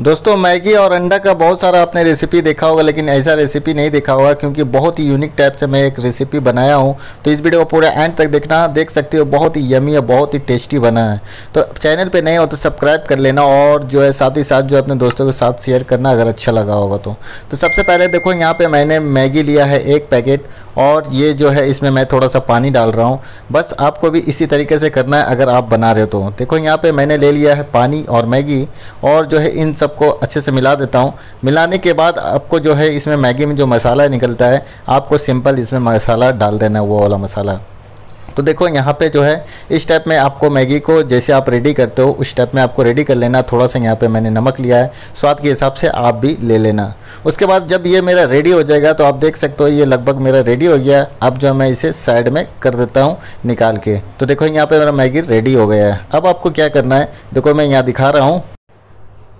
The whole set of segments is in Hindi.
दोस्तों मैगी और अंडा का बहुत सारा आपने रेसिपी देखा होगा लेकिन ऐसा रेसिपी नहीं देखा होगा क्योंकि बहुत ही यूनिक टाइप से मैं एक रेसिपी बनाया हूँ। तो इस वीडियो को पूरे एंड तक देखना देख सकते हो बहुत ही यमी है बहुत ही टेस्टी बना है। तो चैनल पे नए हो तो सब्सक्राइब कर लेना और जो है साथ ही साथ जो अपने दोस्तों के साथ शेयर करना अगर अच्छा लगा होगा तो, तो सबसे पहले देखो यहाँ पर मैंने मैगी लिया है एक पैकेट और ये जो है, इसमें मैं थोड़ा सा पानी डाल रहा हूँ। बस आपको भी इसी तरीके से करना है, अगर आप बना रहे हो तो। देखो, यहाँ पे मैंने ले लिया है पानी और मैगी और जो है, इन सबको अच्छे से मिला देता हूँ। मिलाने के बाद आपको जो है, इसमें मैगी में जो मसाला निकलता है, आपको सिंपल इसमें मसाला डाल देना है, वो वाला मसाला। तो देखो, यहाँ पे जो है, इस टाइप में आपको मैगी को जैसे आप रेडी करते हो, उस टाइप में आपको रेडी कर लेना। थोड़ा सा यहाँ पे मैंने नमक लिया है, स्वाद के हिसाब से आप भी ले लेना। उसके बाद जब ये मेरा रेडी हो जाएगा तो आप देख सकते हो, ये लगभग मेरा रेडी हो गया। है अब जो मैं इसे साइड में कर देता हूँ निकाल के। तो देखो, यहाँ पर मेरा मैगी रेडी हो गया है। अब आपको क्या करना है, देखो, मैं यहाँ दिखा रहा हूँ।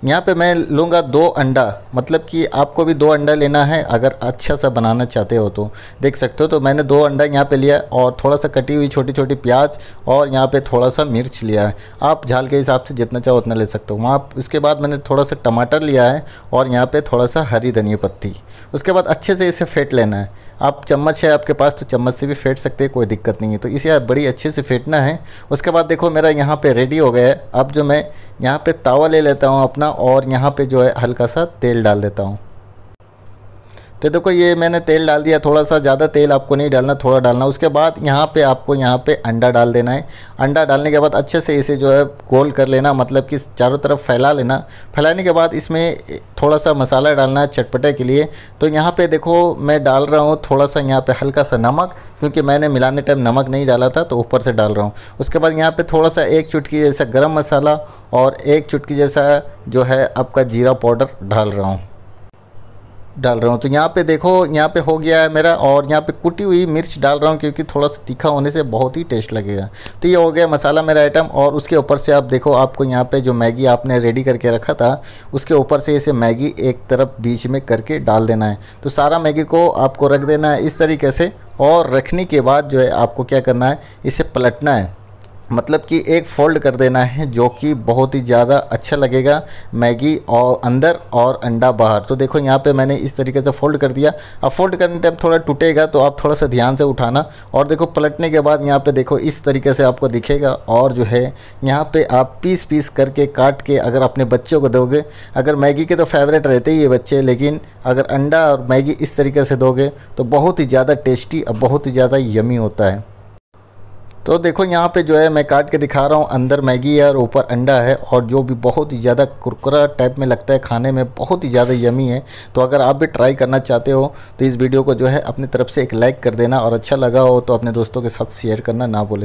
यहाँ पे मैं लूँगा दो अंडा। मतलब कि आपको भी दो अंडा लेना है, अगर अच्छा सा बनाना चाहते हो तो। देख सकते हो तो मैंने दो अंडा यहाँ पे लिया और थोड़ा सा कटी हुई छोटी छोटी प्याज और यहाँ पे थोड़ा सा मिर्च लिया है। आप झाल के हिसाब से जितना चाहो उतना ले सकते हो। वहाँ उसके बाद मैंने थोड़ा सा टमाटर लिया है और यहाँ पर थोड़ा सा हरी धनिया पत्ती। उसके बाद अच्छे से इसे फेंट लेना है। आप चम्मच है आपके पास तो चम्मच से भी फेंट सकते हैं, कोई दिक्कत नहीं है। तो इसे बड़ी अच्छे से फेंटना है। उसके बाद देखो, मेरा यहाँ पे रेडी हो गया है। अब जो मैं यहाँ पे तावा ले लेता हूँ अपना, और यहाँ पे जो है हल्का सा तेल डाल देता हूँ। तो देखो, ये मैंने तेल डाल दिया थोड़ा सा ज़्यादा तेल आपको नहीं डालना, थोड़ा डालना। उसके बाद यहाँ पे आपको यहाँ पे अंडा डाल देना है। अंडा डालने के बाद अच्छे से इसे जो है गोल कर लेना मतलब कि चारों तरफ़ फैला लेना। फैलाने के बाद इसमें थोड़ा सा मसाला डालना है चटपटे के लिए। तो यहाँ पर देखो, मैं डाल रहा हूँ थोड़ा सा यहाँ पर हल्का सा नमक, क्योंकि मैंने मिलाने टाइम नमक नहीं डाला था तो ऊपर से डाल रहा हूँ। उसके बाद यहाँ पर थोड़ा सा एक चुटकी जैसा गर्म मसाला और एक चुटकी जैसा जो है आपका जीरा पाउडर डाल रहा हूँ। डाल रहा हूँ। तो यहाँ पे देखो, यहाँ पे हो गया है मेरा और यहाँ पे कुटी हुई मिर्च डाल रहा हूँ क्योंकि थोड़ा सा तीखा होने से बहुत ही टेस्ट लगेगा। तो ये हो गया मसाला मेरा आइटम और उसके ऊपर से आप देखो, आपको यहाँ पे जो मैगी आपने रेडी करके रखा था, उसके ऊपर से इसे मैगी एक तरफ़ बीच में करके डाल देना है। तो सारा मैगी को आपको रख देना है इस तरीके से और रखने के बाद जो है आपको क्या करना है, इसे पलटना है। मतलब कि एक फ़ोल्ड कर देना है, जो कि बहुत ही ज़्यादा अच्छा लगेगा मैगी और अंदर और अंडा बाहर। तो देखो, यहाँ पे मैंने इस तरीके से फ़ोल्ड कर दिया। अब फोल्ड करने टाइम थोड़ा टूटेगा तो आप थोड़ा सा ध्यान से उठाना। और देखो, पलटने के बाद यहाँ पे देखो, इस तरीके से आपको दिखेगा। और जो है, यहाँ पर आप पीस पीस करके काट के अगर अपने बच्चों को दोगे, अगर मैगी के तो फेवरेट रहते ही ये बच्चे, लेकिन अगर अंडा और मैगी इस तरीके से दोगे तो बहुत ही ज़्यादा टेस्टी और बहुत ही ज़्यादा यमी होता है। तो देखो, यहाँ पे जो है मैं काट के दिखा रहा हूँ। अंदर मैगी है और ऊपर अंडा है और जो भी बहुत ही ज़्यादा कुरकुरा टाइप में लगता है खाने में, बहुत ही ज़्यादा यमी है। तो अगर आप भी ट्राई करना चाहते हो तो इस वीडियो को जो है अपनी तरफ़ से एक लाइक कर देना और अच्छा लगा हो तो अपने दोस्तों के साथ शेयर करना ना बोले